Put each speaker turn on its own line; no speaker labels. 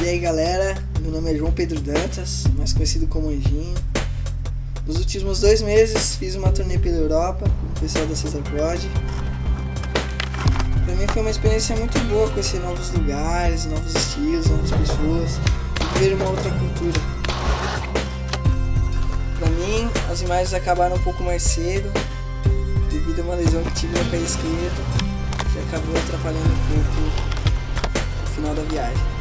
E aí galera, meu nome é João Pedro Dantas, mais conhecido como Anjinho. Nos últimos dois meses fiz uma turnê pela Europa com o pessoal da Cesar Prod. Pra mim foi uma experiência muito boa conhecer novos lugares, novos estilos, novas pessoas e ver uma outra cultura. Para mim, as imagens acabaram um pouco mais cedo, devido a uma lesão que tive no pé esquerdo, que acabou atrapalhando um pouco o final da viagem.